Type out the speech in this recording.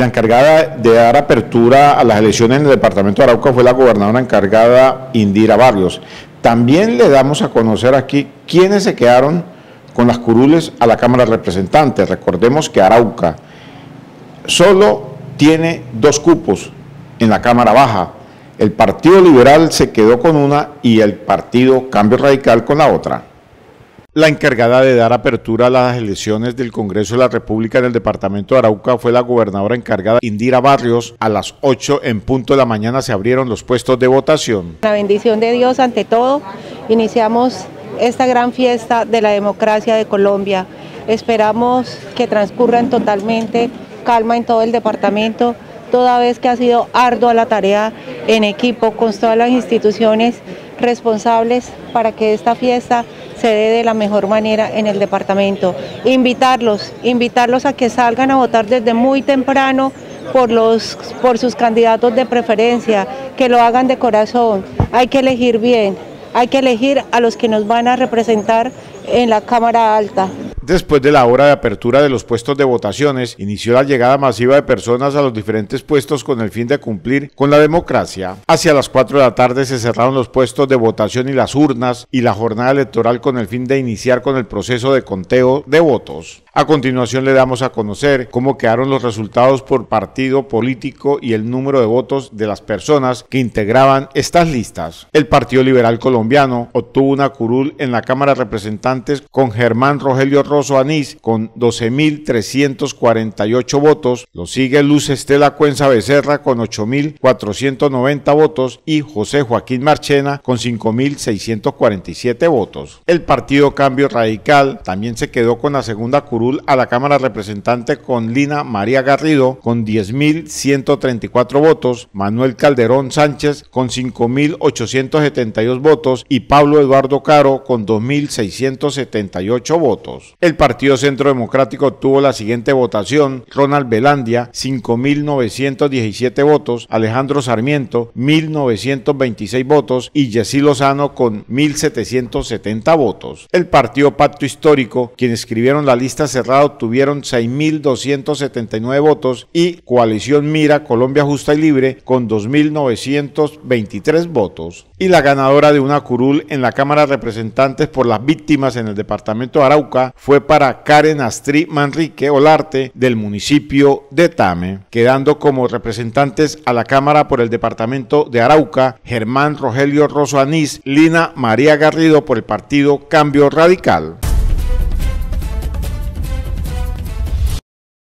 la encargada de dar apertura a las elecciones en el departamento de Arauca fue la gobernadora encargada Indira Barrios. También le damos a conocer aquí quiénes se quedaron con las curules a la Cámara de Representantes. Recordemos que Arauca solo tiene dos cupos en la Cámara Baja. El Partido Liberal se quedó con una y el Partido Cambio Radical con la otra. La encargada de dar apertura a las elecciones del Congreso de la República en el departamento de Arauca fue la gobernadora encargada Indira Barrios. A las 8 en punto de la mañana se abrieron los puestos de votación. La bendición de Dios ante todo, iniciamos esta gran fiesta de la democracia de Colombia. Esperamos que transcurran totalmente calma en todo el departamento, toda vez que ha sido ardua la tarea en equipo con todas las instituciones responsables para que esta fiesta se dé de la mejor manera en el departamento. Invitarlos, invitarlos a que salgan a votar desde muy temprano por, los, por sus candidatos de preferencia, que lo hagan de corazón. Hay que elegir bien, hay que elegir a los que nos van a representar en la Cámara Alta. Después de la hora de apertura de los puestos de votaciones, inició la llegada masiva de personas a los diferentes puestos con el fin de cumplir con la democracia. Hacia las 4 de la tarde se cerraron los puestos de votación y las urnas y la jornada electoral con el fin de iniciar con el proceso de conteo de votos. A continuación le damos a conocer cómo quedaron los resultados por partido político y el número de votos de las personas que integraban estas listas. El Partido Liberal Colombiano obtuvo una curul en la Cámara de Representantes con Germán Rogelio Rosa Anís con 12.348 votos. Lo sigue Luz Estela Cuenza Becerra con 8.490 votos y José Joaquín Marchena con 5.647 votos. El Partido Cambio Radical también se quedó con la segunda curul a la Cámara Representante con Lina María Garrido con 10.134 votos, Manuel Calderón Sánchez con 5.872 votos y Pablo Eduardo Caro con 2.678 votos. El Partido Centro Democrático obtuvo la siguiente votación. Ronald Belandia, 5.917 votos. Alejandro Sarmiento, 1.926 votos. Y Jessy Lozano con 1.770 votos. El Partido Pacto Histórico, quienes escribieron la lista cerrada, obtuvieron 6.279 votos. Y Coalición Mira, Colombia Justa y Libre, con 2.923 votos. Y la ganadora de una curul en la Cámara de Representantes por las víctimas en el departamento de Arauca fue para Karen Astrid Manrique Olarte del municipio de Tame, quedando como representantes a la Cámara por el departamento de Arauca, Germán Rogelio Rosso Anís, Lina María Garrido por el partido Cambio Radical.